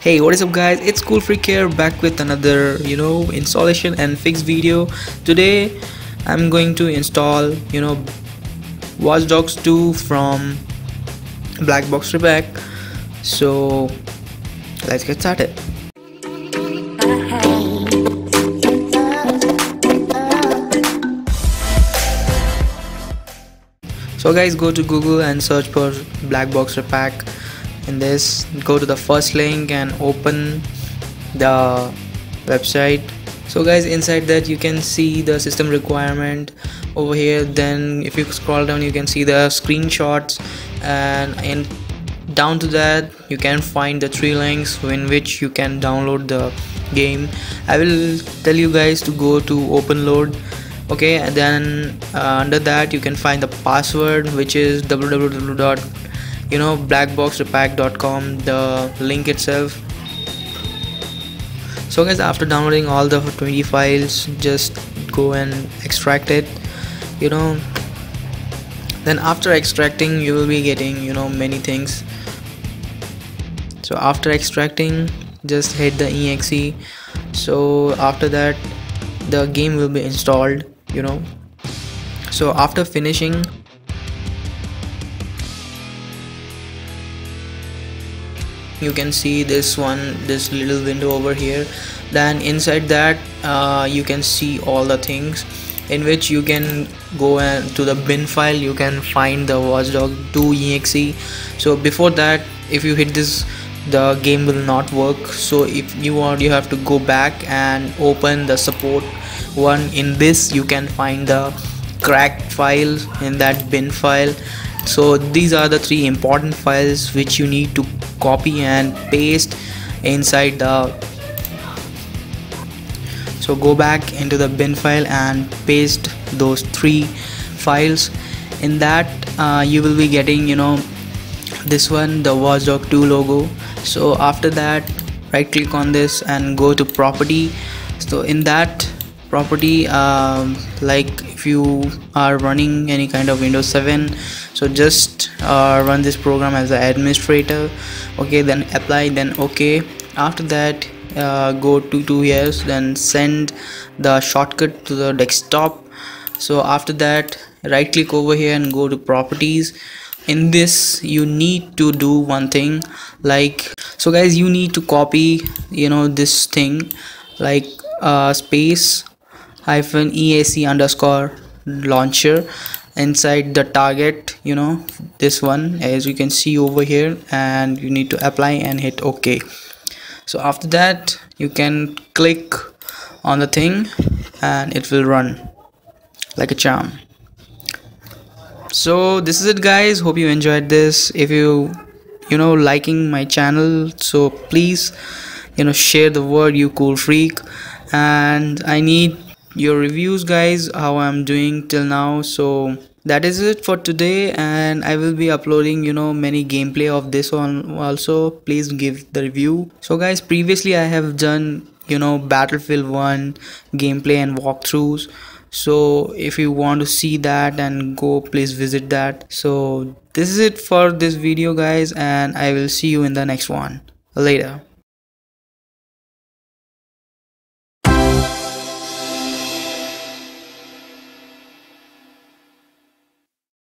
hey what is up guys? It's cool freak here back with another you know installation and fix video. Today i'm going to install you know watch dogs 2 from black box repack. So let's get started. So guys go to google and search for black box repack in this go to the first link and open the website. So guys inside that you can see the system requirement. Over here then if you scroll down you can see the screenshots. And in down to that you can find the three links in which you can download the game. I will tell you guys to go to OpenLOAD okay? And then uh, under that you can find the password which is www you know blackboxrepack.com the link itself. So guys after downloading all the 20 files just go and extract it you know. Then after extracting you will be getting you know many things. So after extracting just hit the exe so after that the game will be installed you know. So after finishing you can see this one this little window over here. Then inside that uh, you can see all the things in which you can go to the bin file. You can find the watchdog 2 exe so before that if you hit this the game will not work. So if you want you have to go back and open the support one. In this you can find the cracked file in that bin file so these are the three important files which you need to copy and paste inside the so go back into the bin file and paste those three files. In that uh, you will be getting you know this one the watchdog 2 logo. So after that right click on this and go to property. So in that property um, like if you are running any kind of Windows 7 so just uh, run this program as an administrator okay then apply then okay. After that uh, go to two years then send the shortcut to the desktop. So after that right click over here and go to properties. In this you need to do one thing like so guys you need to copy you know this thing like uh, space hyphen eac underscore launcher inside the target you know this one as you can see over here and you need to apply and hit ok. So after that you can click on the thing and it will run like a charm. So this is it guys. Hope you enjoyed this. If you you know liking my channel so please you know share the word you cool freak. And i need your reviews guys how i'm doing till now. So that is it for today and i will be uploading you know many gameplay of this one also. Please give the review. So guys previously i have done you know battlefield 1 gameplay and walkthroughs. So if you want to see that and go please visit that. So this is it for this video guys and i will see you in the next one. Later